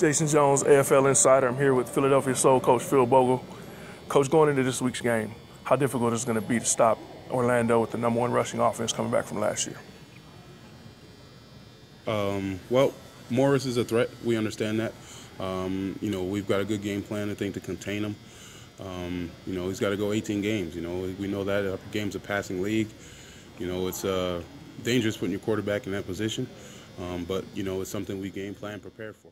Jason Jones, AFL Insider. I'm here with Philadelphia Soul coach Phil Bogle. Coach, going into this week's game, how difficult is it going to be to stop Orlando with the number one rushing offense coming back from last year? Um, well, Morris is a threat. We understand that. Um, you know, we've got a good game plan, I think, to contain him. Um, you know, he's got to go 18 games. You know, we know that. Uh, game's a passing league. You know, it's uh, dangerous putting your quarterback in that position. Um, but, you know, it's something we game plan prepare for.